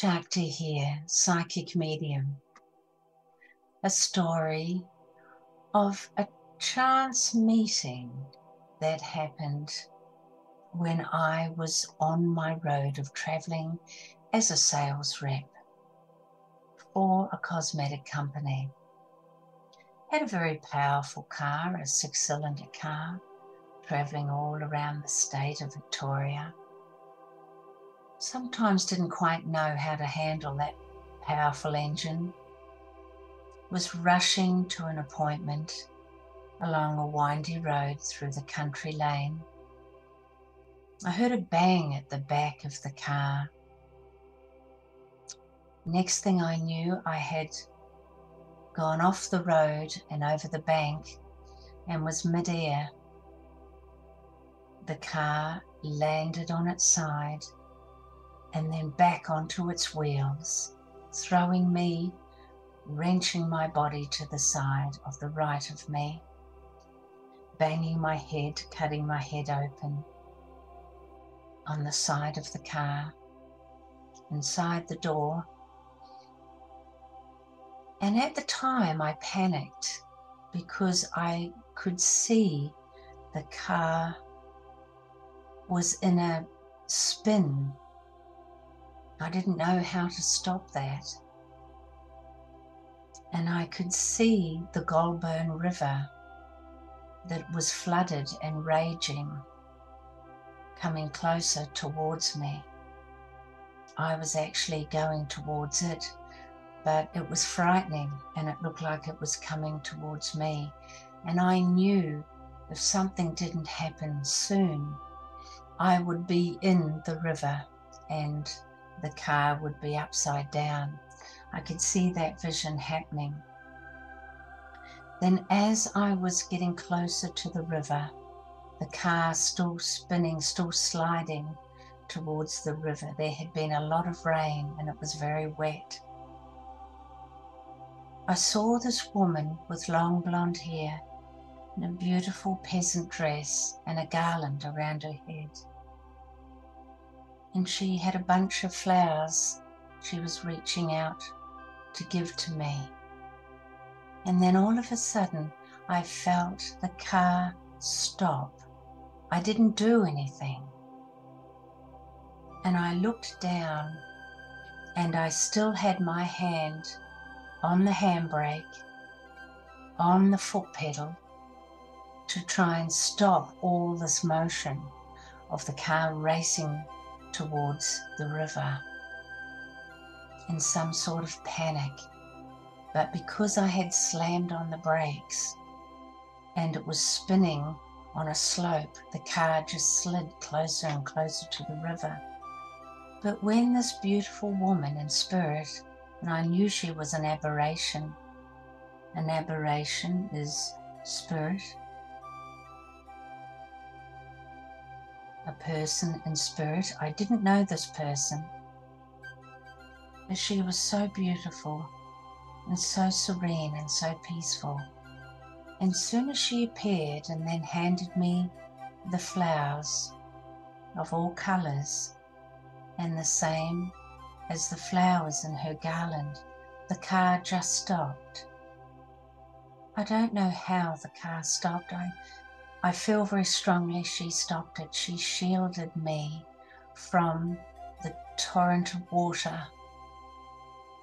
Shakti here, psychic medium. A story of a chance meeting that happened when I was on my road of traveling as a sales rep for a cosmetic company. Had a very powerful car, a six cylinder car, traveling all around the state of Victoria. Sometimes didn't quite know how to handle that powerful engine. Was rushing to an appointment along a windy road through the country lane. I heard a bang at the back of the car. Next thing I knew, I had gone off the road and over the bank and was midair. The car landed on its side and then back onto its wheels, throwing me, wrenching my body to the side of the right of me, banging my head, cutting my head open on the side of the car, inside the door. And at the time, I panicked because I could see the car was in a spin. I didn't know how to stop that. And I could see the Goulburn River that was flooded and raging coming closer towards me. I was actually going towards it, but it was frightening and it looked like it was coming towards me. And I knew if something didn't happen soon, I would be in the river and the car would be upside down. I could see that vision happening. Then, as I was getting closer to the river, the car still spinning, still sliding towards the river. There had been a lot of rain and it was very wet. I saw this woman with long blonde hair in a beautiful peasant dress and a garland around her head and she had a bunch of flowers she was reaching out to give to me. And then all of a sudden, I felt the car stop. I didn't do anything. And I looked down and I still had my hand on the handbrake, on the foot pedal, to try and stop all this motion of the car racing towards the river in some sort of panic. But because I had slammed on the brakes and it was spinning on a slope, the car just slid closer and closer to the river. But when this beautiful woman in spirit, and I knew she was an aberration, an aberration is spirit, a person in spirit. I didn't know this person, but she was so beautiful and so serene and so peaceful. And soon as she appeared and then handed me the flowers of all colours and the same as the flowers in her garland, the car just stopped. I don't know how the car stopped. I I feel very strongly she stopped it. She shielded me from the torrent of water,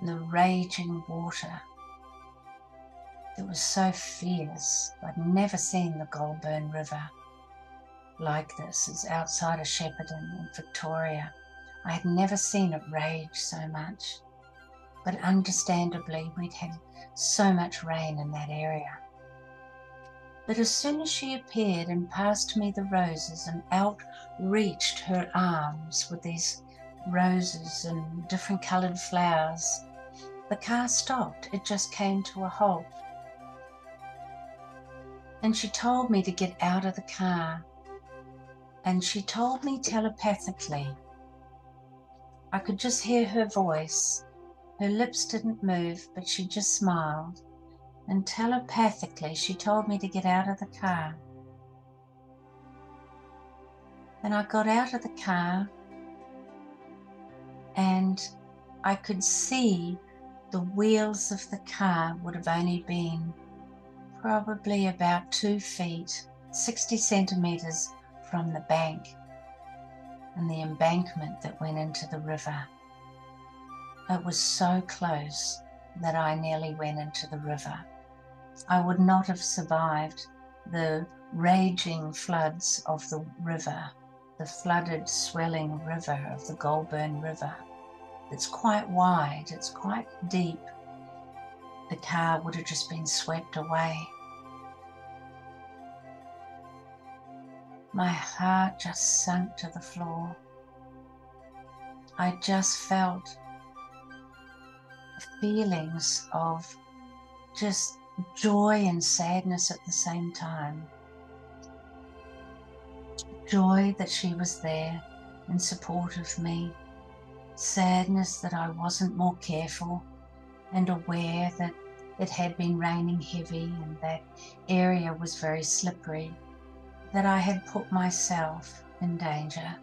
the raging water that was so fierce. I'd never seen the Goulburn River like this. It's outside of Shepparton in Victoria. I had never seen it rage so much. But understandably, we'd had so much rain in that area. But as soon as she appeared and passed me the roses and outreached her arms with these roses and different coloured flowers, the car stopped. It just came to a halt. And she told me to get out of the car. And she told me telepathically. I could just hear her voice. Her lips didn't move, but she just smiled and telepathically she told me to get out of the car. And I got out of the car and I could see the wheels of the car would have only been probably about two feet, 60 centimetres from the bank and the embankment that went into the river. It was so close that I nearly went into the river. I would not have survived the raging floods of the river, the flooded, swelling river of the Goulburn River. It's quite wide, it's quite deep. The car would have just been swept away. My heart just sunk to the floor. I just felt feelings of just joy and sadness at the same time. Joy that she was there in support of me, sadness that I wasn't more careful and aware that it had been raining heavy and that area was very slippery, that I had put myself in danger.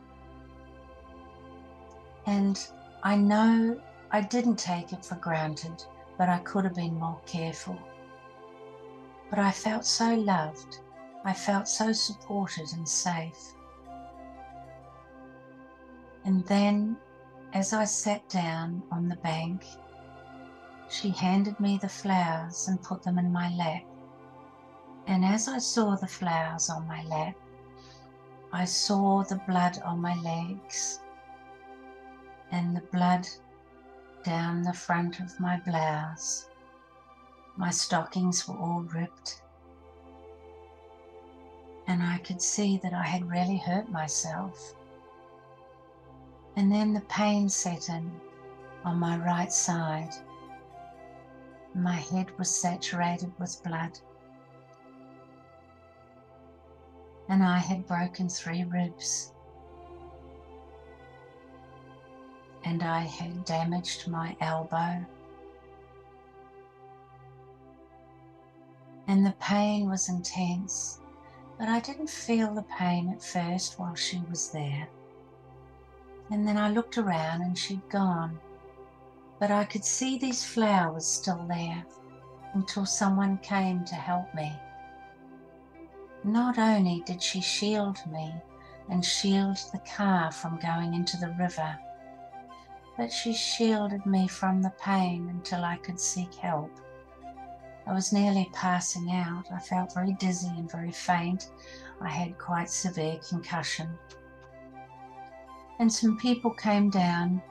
And I know I didn't take it for granted, but I could have been more careful. But I felt so loved. I felt so supported and safe. And then, as I sat down on the bank, she handed me the flowers and put them in my lap. And as I saw the flowers on my lap, I saw the blood on my legs and the blood down the front of my blouse. My stockings were all ripped, and I could see that I had really hurt myself. And then the pain set in on my right side. My head was saturated with blood. And I had broken three ribs. and I had damaged my elbow. And the pain was intense, but I didn't feel the pain at first while she was there. And then I looked around and she'd gone, but I could see these flowers still there until someone came to help me. Not only did she shield me and shield the car from going into the river, but she shielded me from the pain until I could seek help. I was nearly passing out. I felt very dizzy and very faint. I had quite severe concussion. And some people came down,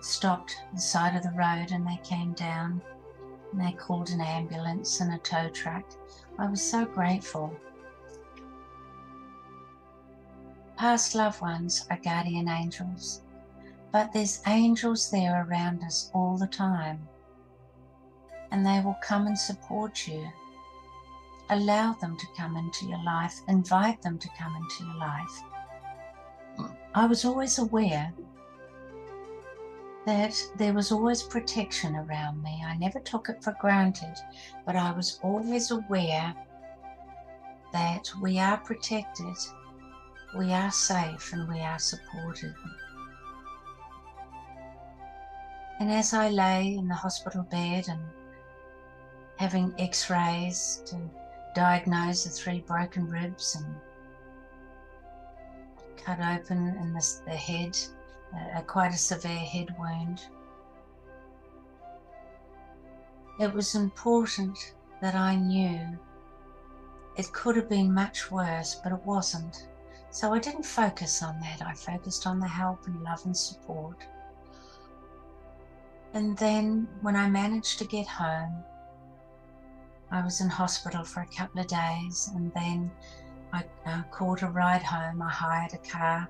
stopped the side of the road, and they came down and they called an ambulance and a tow truck. I was so grateful. Past loved ones are guardian angels. But there's angels there around us all the time. And they will come and support you. Allow them to come into your life, invite them to come into your life. I was always aware that there was always protection around me. I never took it for granted, but I was always aware that we are protected, we are safe, and we are supported. And as I lay in the hospital bed and having x rays to diagnose the three broken ribs and cut open in the, the head, uh, quite a severe head wound, it was important that I knew it could have been much worse, but it wasn't. So I didn't focus on that. I focused on the help and love and support. And then when I managed to get home, I was in hospital for a couple of days and then I uh, a ride home. I hired a car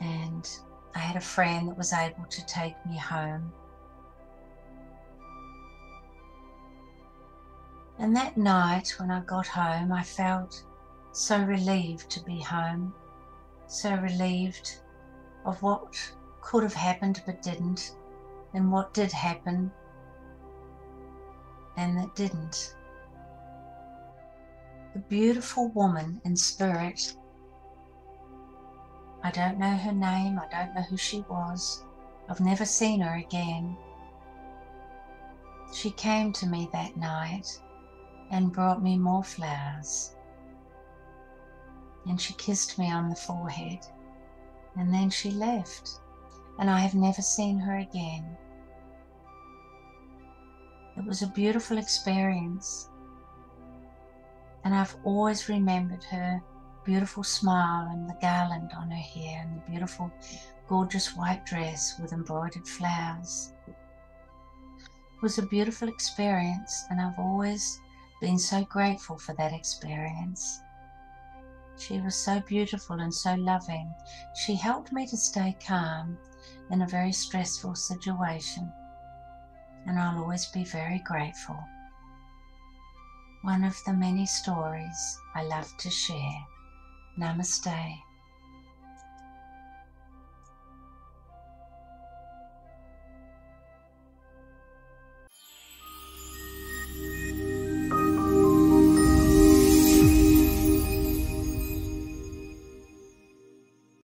and I had a friend that was able to take me home. And that night when I got home, I felt so relieved to be home, so relieved of what could have happened but didn't, and what did happen and that didn't. The beautiful woman in spirit. I don't know her name, I don't know who she was, I've never seen her again. She came to me that night and brought me more flowers. And she kissed me on the forehead and then she left and I have never seen her again. It was a beautiful experience and I've always remembered her beautiful smile and the garland on her hair and the beautiful gorgeous white dress with embroidered flowers. It was a beautiful experience and I've always been so grateful for that experience. She was so beautiful and so loving. She helped me to stay calm in a very stressful situation and I'll always be very grateful. One of the many stories I love to share. Namaste.